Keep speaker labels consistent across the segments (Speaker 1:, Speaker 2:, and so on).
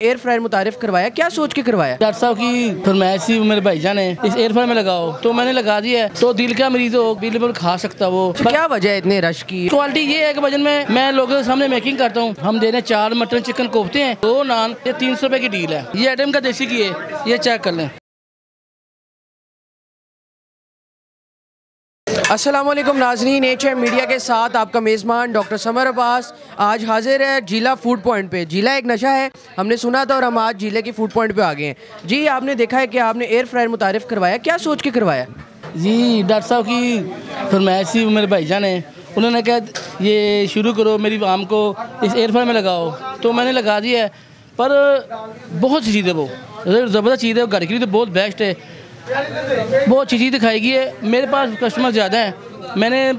Speaker 1: Air fryer मुतारिफ करवाया? क्या सोच के करवाया?
Speaker 2: डॉक्टर साहब की फरमाइश थी मेरे भाईजान ने इस एयर फ्रायर में लगाओ। तो मैंने लगा दिया है। तो दिल का मरीज़ हो? बिल्कुल खा सकता वो।
Speaker 1: तो क्या वजह है इतने रश की?
Speaker 2: क्वालिटी ये है कि वज़न में मैं लोगों के सामने मेकिंग करता हूँ। हम दे रहे चार मटन चिकन कोफते हैं। दो नान ये तीन सौ रुपए की डील है। ये आइटम का देसी की है। ये चेक कर लें।
Speaker 1: असलम नाजरीन एच एम मीडिया के साथ आपका मेज़बान डॉक्टर समर अब्बास आज हाजिर है जिला फ़ूड पॉइंट पे। जिला एक नशा है, हमने सुना था और हम आज ज़िले की फ़ूड पॉइंट पे आ गए हैं। जी, आपने देखा है कि आपने एयर फ्रायर मुतारिफ करवाया, क्या सोच के करवाया?
Speaker 2: जी, डॉक्टर साहब की फरमाइश मेरे भाईजान ने उन्होंने कहा, ये शुरू करो, मेरी आम को इस एयर फ्रायर में लगाओ। तो मैंने लगा दिया है, पर बहुत चीज़ है वो। ज़बरदस्त चीज़ है, घर के लिए तो बहुत बेस्ट है। बहुत अच्छी चीज़ दिखाएगी है मेरे पास कस्टमर ज़्यादा है। मैंने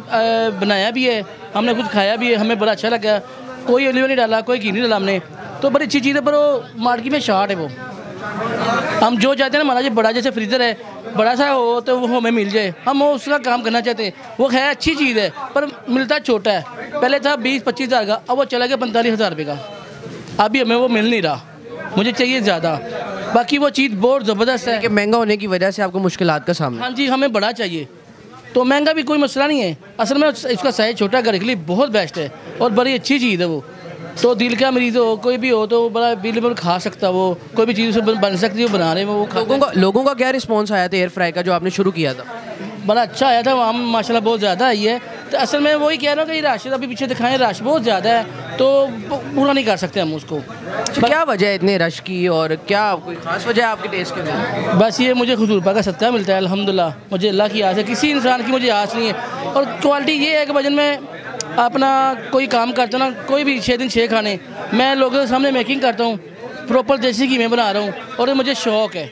Speaker 2: बनाया भी है। हमने कुछ खाया भी है। हमें बड़ा अच्छा लगा। कोई ओलिव नहीं डाला, कोई घी नहीं डाला हमने। तो बड़ी अच्छी चीज़ है, पर वो मार्केट में शार्ट है वो। हम जो चाहते हैं ना, हमारा जो बड़ा जैसे फ्रीज़र है, बड़ा सा हो तो वो हमें मिल जाए। हम उसका काम करना चाहते हैं। वो है अच्छी चीज़ है, पर मिलता छोटा है। पहले था बीस, पच्चीस हज़ार का, अब वो चला गया पैंतालीस हज़ार रुपये का। अभी हमें वो मिल नहीं रहा। मुझे चाहिए ज़्यादा। बाकी वो चीज़ बहुत ज़बरदस्त है।
Speaker 1: कि महँगा होने की वजह से आपको मुश्किल का सामना।
Speaker 2: हाँ जी हमें बड़ा चाहिए। तो महँगा भी कोई मसला नहीं है। असल में इसका साइज़ छोटा घर के लिए बहुत बेस्ट है और बड़ी अच्छी चीज़ है वो। तो दिल का मरीज़ हो कोई भी हो तो बड़ा बिल्कुल खा सकता वो। कोई भी चीज़ उसे बन सकती है बना रहे हैं वो
Speaker 1: लोगों का लोगों का क्या रिस्पॉन्स आया था एयर फ्राई का जो आपने शुरू किया था?
Speaker 2: बड़ा अच्छा आया था वहाँ माशाल्लाह बहुत ज़्यादा आई है। तो असल में वही कह रहा हूँ कि राशि अभी पीछे दिखाएँ रश बहुत ज़्यादा है। तो पूरा नहीं कर सकते हम उसको।
Speaker 1: तो क्या वजह है इतने रश की और क्या कोई ख़ास वजह है आपके टेस्ट के लिए?
Speaker 2: बस ये मुझे खुशरूपा का सत्ता मिलता है अल्हम्दुलिल्लाह मुझे अल्लाह की आस है किसी इंसान की मुझे आस नहीं है। और क्वालिटी ये है कि भजन में अपना कोई काम करता ना कोई भी छः दिन छः खाने मैं लोगों के सामने मेकिंग करता हूँ प्रॉपर देसी घी में बना रहा हूँ और ये मुझे शौक है।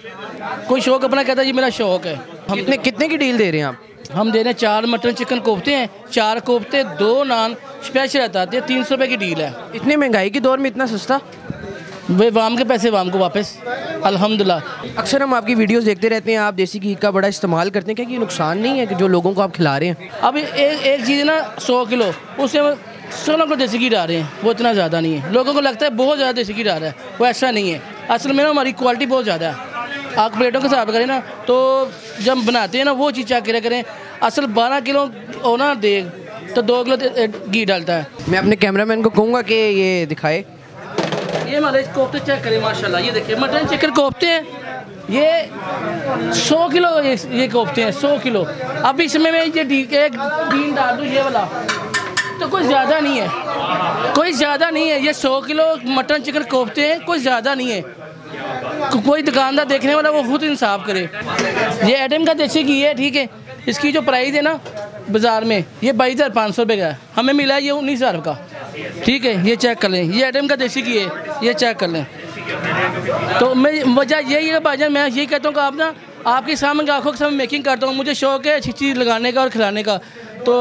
Speaker 2: कोई शौक अपना कहता है ये मेरा शौक है।
Speaker 1: हम कितने कितने की डील दे रहे हैं आप?
Speaker 2: हम दे रहे हैं चार मटन चिकन कोफ्ते हैं चार कोफ्ते दो नान स्पेशल रहता है तीन सौ रुपये की डील है।
Speaker 1: इतनी महँगाई के दौर में इतना सस्ता?
Speaker 2: वे वाम के पैसे वाम को वापस। अल्हम्दुलिल्लाह।
Speaker 1: अक्सर हम आपकी वीडियोस देखते रहते हैं आप देसी घी का बड़ा इस्तेमाल करते हैं क्या कि नुकसान नहीं है कि जो लोगों को आप खिला रहे हैं?
Speaker 2: अब एक एक चीज़ ना सौ किलो उससे सोलह को देसी घी डाल रहे हैं वो इतना ज़्यादा नहीं है। लोगों को लगता है बहुत ज़्यादा देसी घी डाल रहा है वो ऐसा नहीं है। असल में ना हमारी क्वालिटी बहुत ज़्यादा है। आप प्लेटों के हिसाब करें ना तो जब बनाते हैं ना वो चीज़ चेक करें असल बारह किलो हो ना देग तो दो किलो घी डालता है।
Speaker 1: मैं अपने कैमरामैन को कहूँगा कि ये दिखाए।
Speaker 2: ये हमारे कोफ्ते चेक करें माशाल्लाह ये देखिए मटन चिकन कोफ्ते हैं। ये सौ किलो ये, ये कोफ्ते हैं सौ किलो। अब इसमें मैं ये एक दीन डाल दूँ ये वाला। तो कोई ज़्यादा नहीं है कोई ज़्यादा नहीं है। ये सौ किलो मटन चिकन कोफ्ते हैं कोई ज़्यादा नहीं है। कोई दुकानदार देखने वाला वो खुद इंसाफ करे। ये आइटम का देसी घी है, ठीक है। इसकी जो प्राइस है ना, बाज़ार में, ये बाईस हज़ार पाँच सौ रुपये का हमें मिला ये उन्नीस हज़ार का। ठीक है, ये चेक कर लें। ये आइटम का देसी घी है, ये चेक कर लें। तो मैं, वजह यही है भाईजान मैं यही कहता हूँ कि आप ना, आपके सामने आँखों के सामने मेकिंग करता हूँ। मुझे शौक है अच्छी चीज़ लगाने का और खिलाने का। तो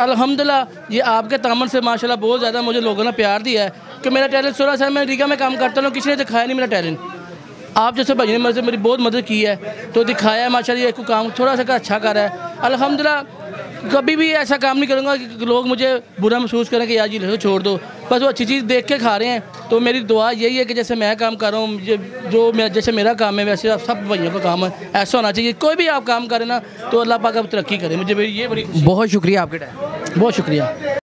Speaker 2: अल्हम्दुलिल्लाह ये आपके तामन से, माशाल्लाह, बहुत ज़्यादा मुझे लोगों ने प्यार दिया है कि मेरा टैलेंट सोलह साल मैं रीगा में काम करता हूँ, किसी ने दिखाया नहीं मेरा टैलेंट आप जैसे भाई ने मेरे मेरी बहुत मदद की है तो दिखाया है माशा ये काम थोड़ा सा अच्छा कर रहा है। अल्हम्दुलिल्लाह कभी भी ऐसा काम नहीं करूँगा कि लोग मुझे बुरा महसूस करें कि यार जी ले छोड़ दो। बस वो अच्छी चीज़ देख के खा रहे हैं। तो मेरी दुआ यही है कि जैसे मैं काम कर रहा हूँ जो मैं जैसे मेरा काम है वैसे आप सब भाइयों का काम है ऐसा होना चाहिए। कोई भी आप काम करें ना तो अल्लाह पाक आप तरक्की करें। मुझे ये बड़ी
Speaker 1: बहुत शुक्रिया आपके टाइम।
Speaker 2: बहुत शुक्रिया।